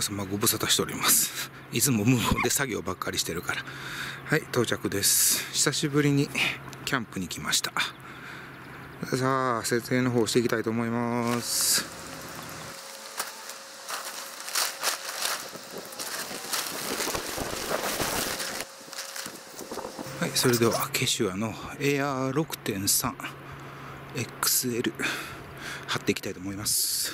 皆様ご無沙汰しております。いつも無言で作業ばっかりしてるから。はい到着です。久しぶりにキャンプに来ました。さあ設営の方していきたいと思います。はいそれではケシュアの AR6.3XL 貼っていきたいと思います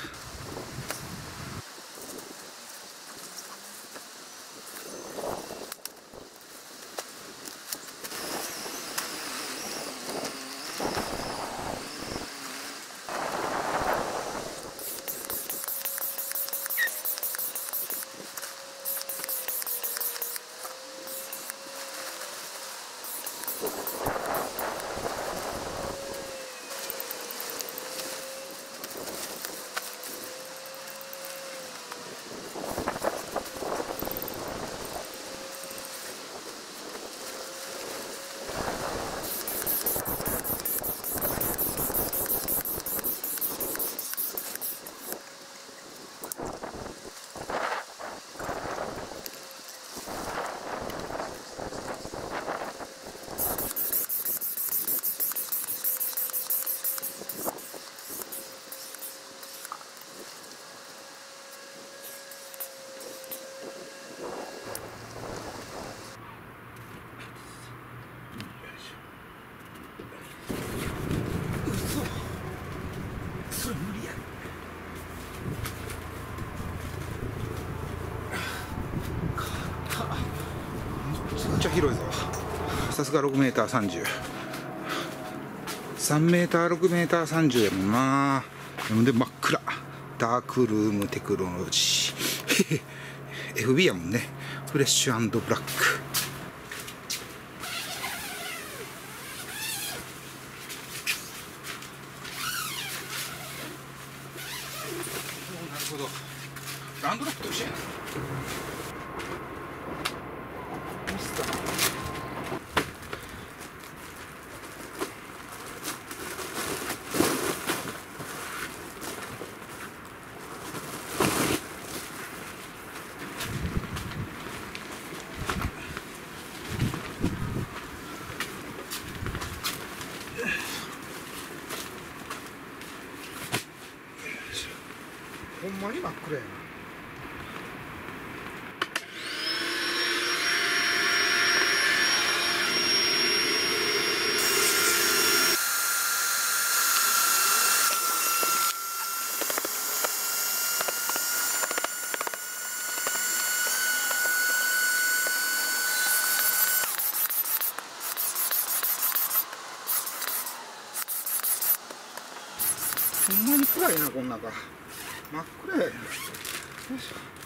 それ無理やめちゃくちゃ広いぞさすが 6m30 3m6m30 やもんな。で真っ暗。ダークルームテクノロジー。FB やもんね。フレッシュブラックなるほどランドロックと一緒やなミスったなほんまに真っ暗やな。ほんまに暗いなこん中。真っ暗やよいしょ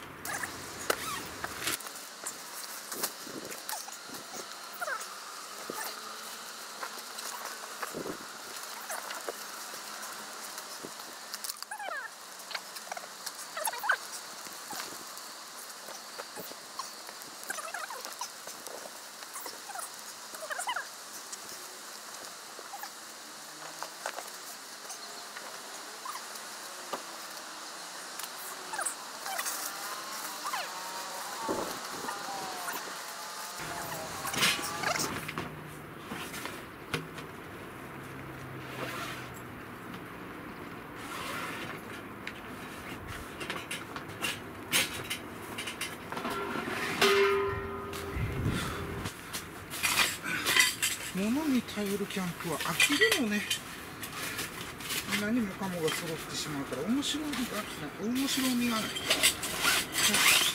タイルキャンプは秋でもね何もかもが揃ってしまうから面白みがない面白みがない。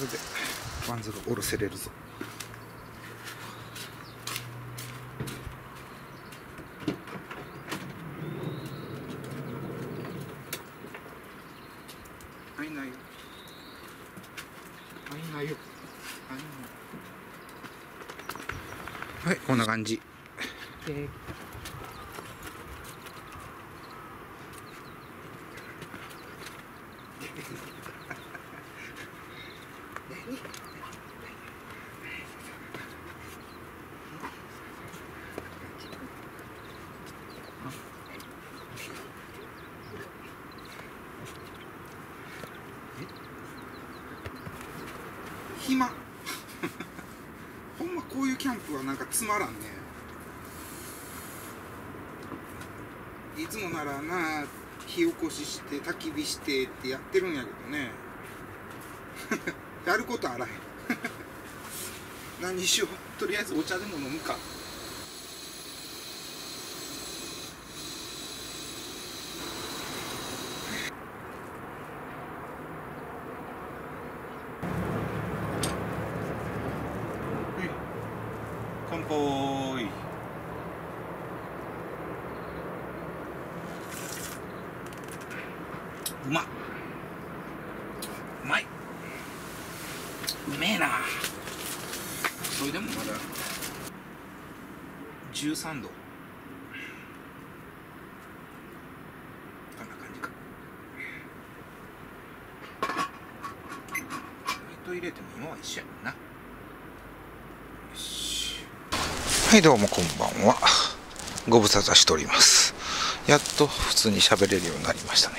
れでバンズが下ろせれるぞ。はいないないよ。はいこんな感じ暇。ほんまこういうキャンプはなんかつまらんね。いつもならな火起こしして焚き火してってやってるんやけどね。やることあらへん。何しよう。とりあえずお茶でも飲むか。乾杯うまっうまいうめえなそれでもまだ13度。こんな感じか。と入れても今は一緒やもんな。はいどうもこんばんは。ご無沙汰しております。やっと普通に喋れるようになりましたね。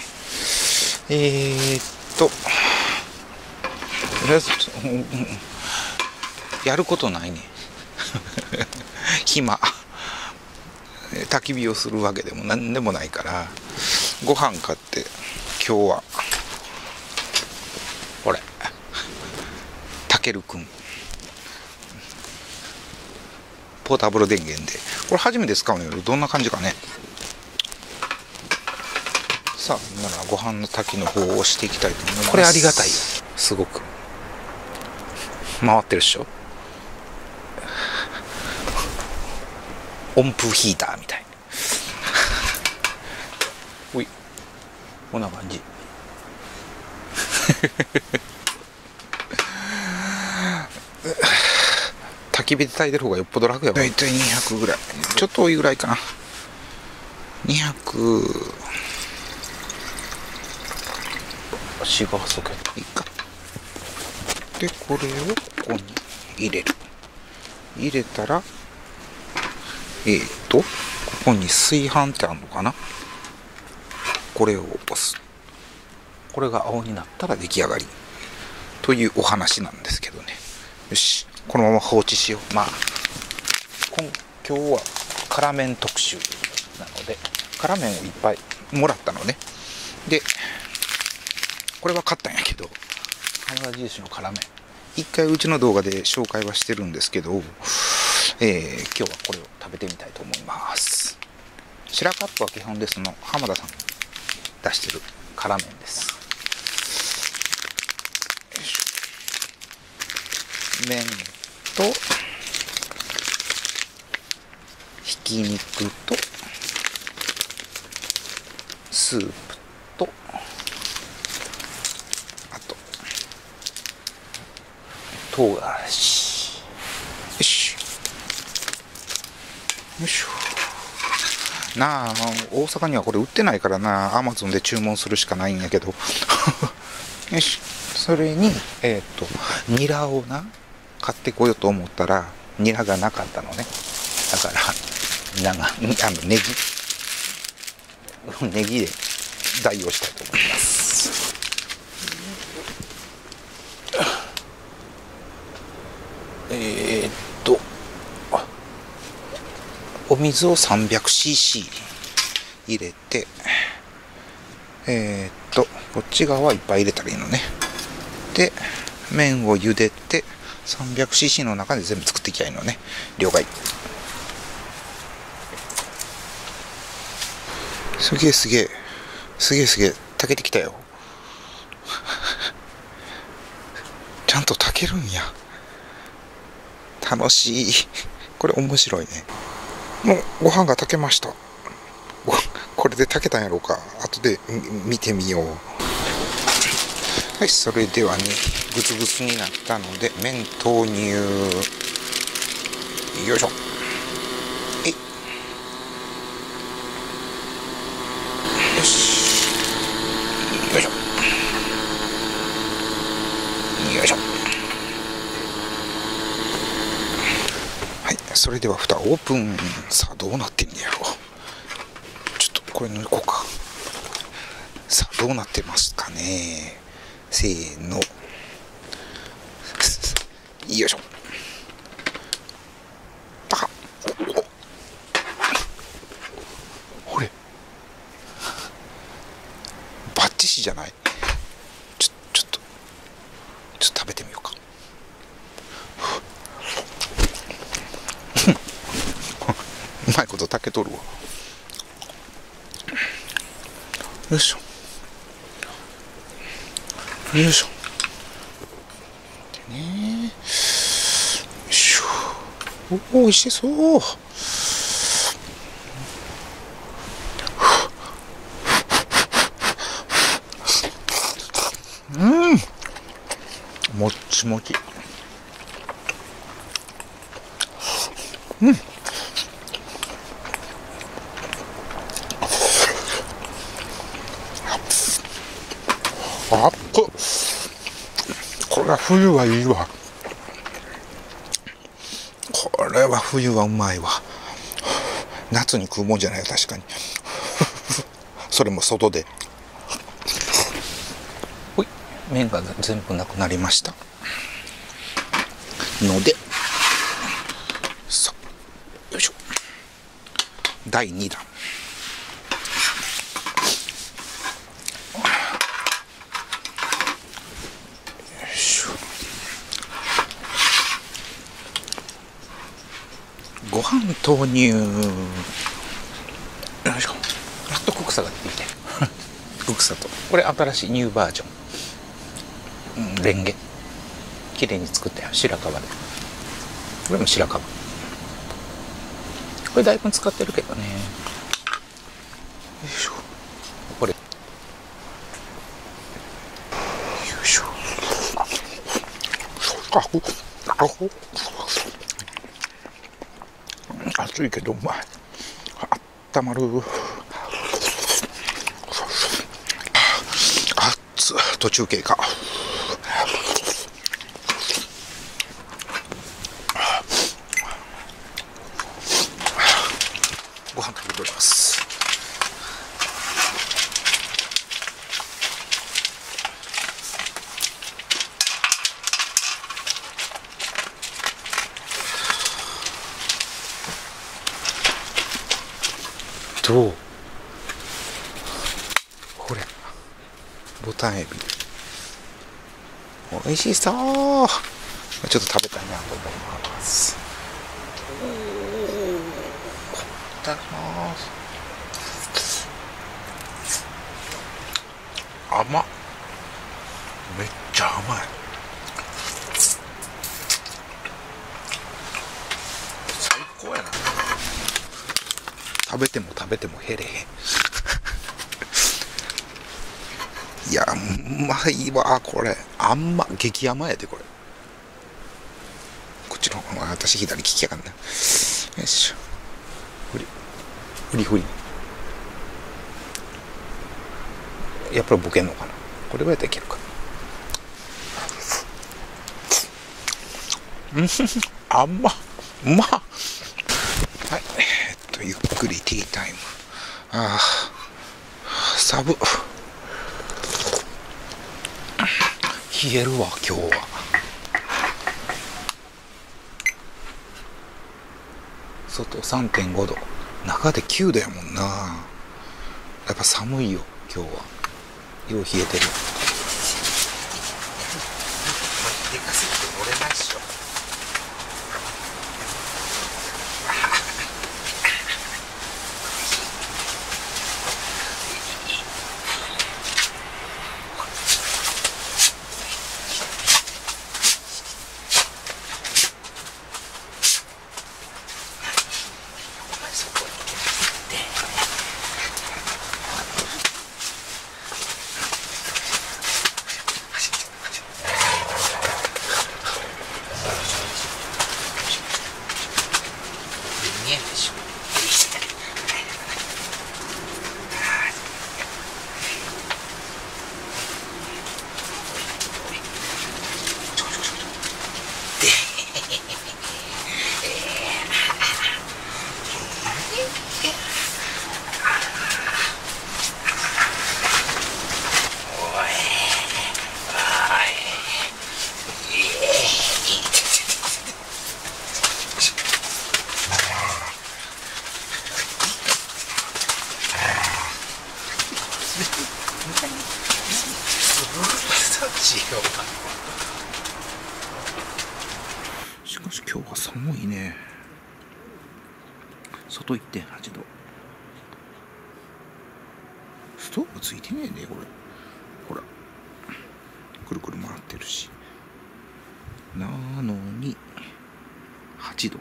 えー、っと。りあえずやることないね 暇。焚き火をするわけでも何でもないからご飯買って今日はこれ。たけるくん。ポータブル電源で。これ初めて使うんだけどどんな感じかね。さあ今からご飯の炊きの方を押していきたいと思います。これありがたいすごく回ってるっしょ？温風ヒーターみたい。ほい。こんな感じ。焚き火で炊いてる方がよっぽど楽やわ大体200ぐらい。ちょっと多いぐらいかな。200シガーソケットいいかでこれをここに入れる。入れたらえー、とここに炊飯ってあるのかな？これを押す。これが青になったら出来上がり。というお話なんですけどね。よし。このまま放置しよう。まあ今今日は辛麺特集なので辛麺をいっぱいもらったのね。でこれは買ったんやけど花印の辛麺一回うちの動画で紹介はしてるんですけど、えー、今日はこれを食べてみたいと思います。白カップは基本ですの浜田さん出してる辛麺です。麺とひき肉とスープとあと唐辛子よし。よいしょ。なあ大阪にはこれ売ってないからな。アマゾンで注文するしかないんやけど。よしそれにえっ、とニラをな買ってこようと思ったらニラがなかったのね。だからなんかあのネギ。ネギで代用したいと思いますえー、っとお水を 300cc 入れてえー、っとこっち側はいっぱい入れたらいいのね。で麺を茹でて 300cc の中で全部作っていきゃいいのね。了解。すげえすげえ。すげえすげえ。炊けてきたよ。ちゃんと炊けるんや。楽しい。これ面白いね。もうご飯が炊けました。これで炊けたんやろうか。後で見てみよう。はいそれではねグツグツになったので麺投入。よいしょえいよしよいしょよいしょはいそれでは蓋オープン。さあどうなってんねやろちょっとこれ抜こうか。さあどうなってますかね。せーの。よいしょあおほれバッチシじゃないちょちょっとちょっと食べてみようかうまいこと炊けとるわ。よいしょ。よいしょ。でね。よいしょ。おお美味しそう。うん。もっちもちあっここれは冬はいいわ。これは冬はうまいわ。夏に食うもんじゃないよ確かに。それも外で。ほい麺が全部なくなりました。ので。さあよいしょ。第2弾よいしょご飯投入よいしょ。やっと国草が出てきて。国草と。これ新しいニューバージョン、うん、レンゲ。綺麗に作ったよ白樺で。これも白樺。これだいぶ使ってるけどね。よいしょ。これ。よいしょ。あこあこ暑いけどうまいあったまる。あっつ途中経過。ご飯食べております。どう。これ。ボタンエビ。美味しそう。ちょっと食べたいなと思います。いただきます。甘っ。めっちゃ甘い最高やな食べても食べても減れへん。いやうまいわこれ。あんま激甘やでこれ。こっちの方私左利きやからねよいしょ。ふりふりふり。やっぱりボケんのかな？これぐらいでいけるかうん あんまうまっはいえっとゆっ。くりティータイム。ああ。サブ。冷えるわ今日は。外3.5度。中で9度やもんな。やっぱ寒いよ今日は。よう冷えてる。しかし今日は寒いね。外1.8度。ストーブついてねえねこれ。ほら。くるくる回ってるし。なのに8度。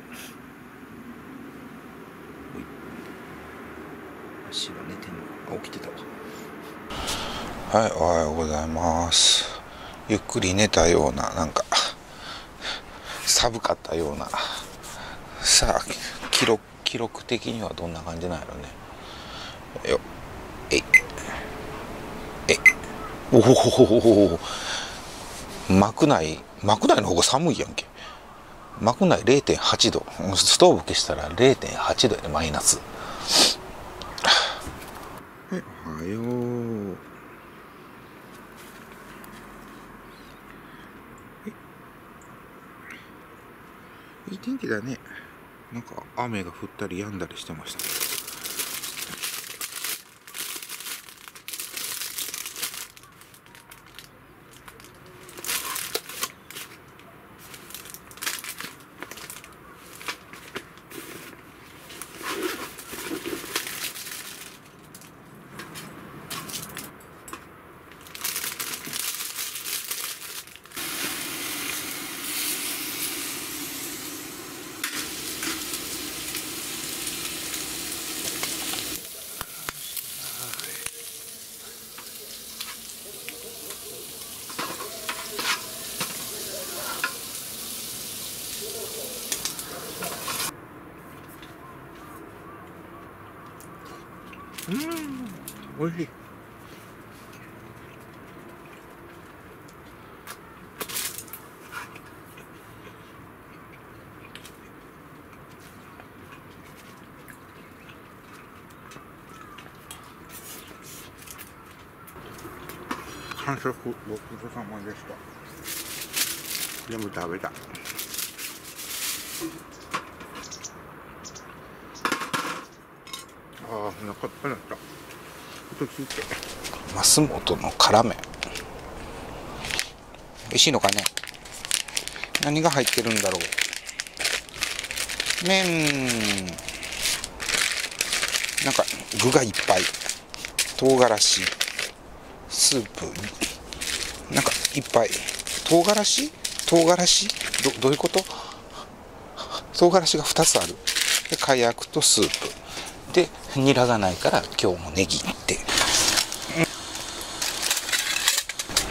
足は寝てんの起きてたわ。はいおはようございます。ゆっくり寝たようななんか寒かったような。さあ記録記録的にはどんな感じなんやろね。よえいえい。おお幕内幕内の方が寒いやんけ。幕内0.8度ストーブ消したら0.8度やねマイナス。はいおはよう。いい天気だね。なんか雨が降ったり止んだりしてましたうんおいしい。完食。ごちそうさまでした。全部食べた。ああお腹いっぱいになった。と聞いて。増本の辛麺。美味しいのかね？何が入ってるんだろう？麺。なんか具がいっぱい。唐辛子。スープ。なんかいっぱい。唐辛子？唐辛子？どどういうこと？唐辛子が2つある。で火薬とスープ。でニラがないから今日もネギって。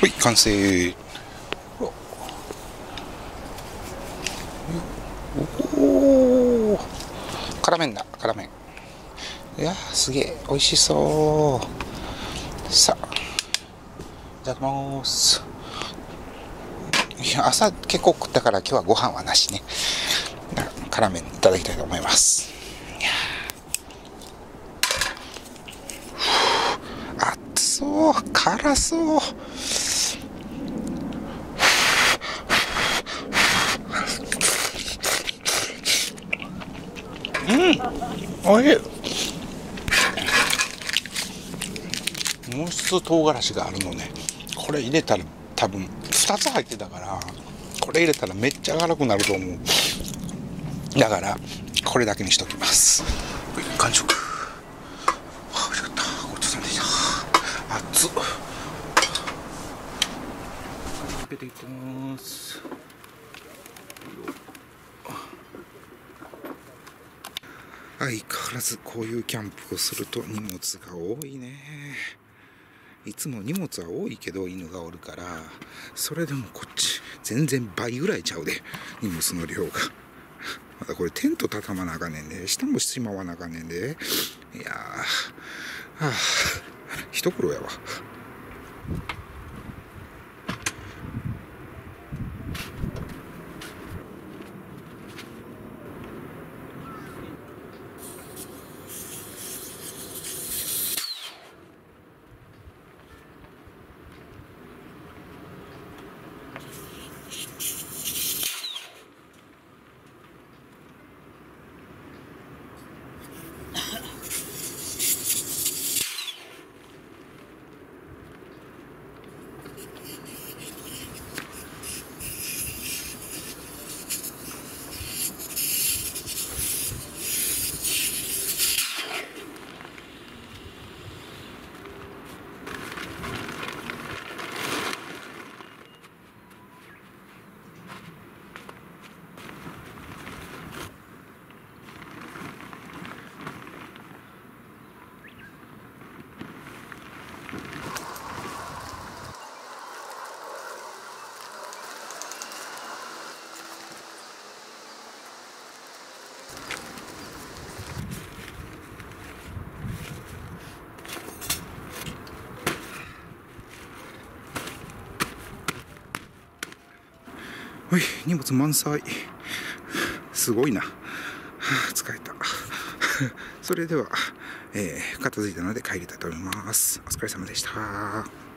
はい完成。おお辛麺だ辛麺。いやすげえ。美味しそう。さあ。いただきます。いや朝結構食ったから今日はご飯はなしね。辛麺いただきたいと思います熱そう辛そう。うんおいしい。もう一つ唐辛子があるのね。これ入れたら多分2つ入ってたからこれ入れたらめっちゃ辛くなると思う。だからこれだけにしときます。完食あ美味しかったごちそうさまでした熱っ開けていきます相変わらずこういうキャンプをすると荷物が多いね。いつも荷物は多いけど犬がおるからそれでもこっち全然倍ぐらいちゃうで荷物の量が。まだこれテント畳まなあかんねんで下もしまわなあかんねんで。いやーはあ。一苦労やわ。い荷物満載。すごいな。疲れた。それでは、えー、片付いたので帰りたいと思います。お疲れ様でした。